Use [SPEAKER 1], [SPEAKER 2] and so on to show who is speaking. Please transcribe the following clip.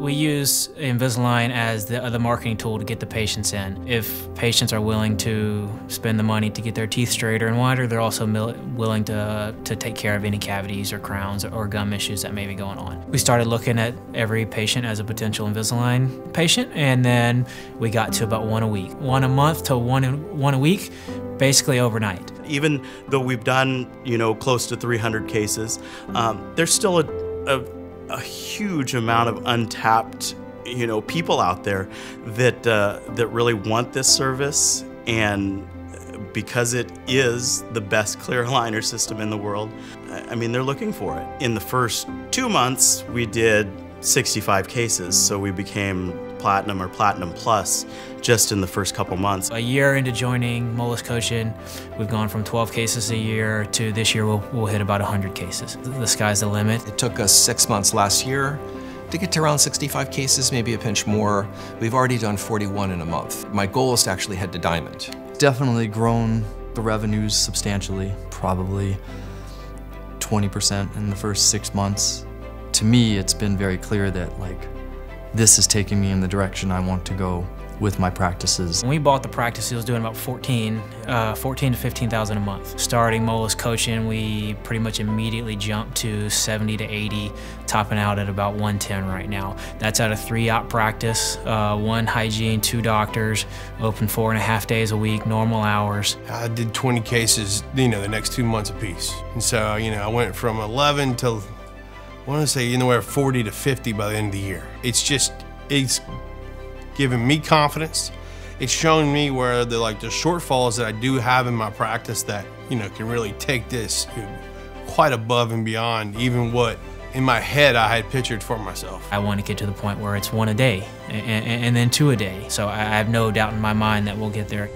[SPEAKER 1] We use Invisalign as the, the marketing tool to get the patients in. If patients are willing to spend the money to get their teeth straighter and wider, they're also willing to, to take care of any cavities or crowns or gum issues that may be going on. We started looking at every patient as a potential Invisalign patient, and then we got to about one a week. One a month to one, one a week, basically overnight.
[SPEAKER 2] Even though we've done, you know, close to 300 cases, um, there's still a, a a huge amount of untapped you know people out there that uh, that really want this service. And because it is the best clear aligner system in the world I mean they're looking for it. In the first two months we did 65 cases. So we became platinum or platinum plus just in the first couple months.
[SPEAKER 1] A year into joining Molis Coaching, we've gone from 12 cases a year to this year we'll, we'll hit about 100 cases. The sky's the limit.
[SPEAKER 3] It took us six months last year to get to around 65 cases, maybe a pinch more. We've already done 41 in a month. My goal is to actually head to Diamond.
[SPEAKER 4] Definitely grown the revenues substantially, probably 20% in the first six months. To me, it's been very clear that like this is taking me in the direction I want to go with my practices.
[SPEAKER 1] When we bought the practice, it was doing about 14, uh, 14 to 15,000 a month. Starting Molis coaching, we pretty much immediately jumped to 70 to 80, topping out at about 110 right now. That's at a three-op practice, uh, one hygiene, two doctors, open four and a half days a week, normal hours.
[SPEAKER 5] I did 20 cases, you know, the next two months apiece. And so, you know, I went from 11 to I want to say anywhere 40 to 50 by the end of the year. It's just, it's giving me confidence. It's showing me where the like the shortfalls that I do have in my practice that, you know, can really take this quite above and beyond even what in my head I had pictured for myself.
[SPEAKER 1] I want to get to the point where it's one a day and, and, and then two a day. So I have no doubt in my mind that we'll get there.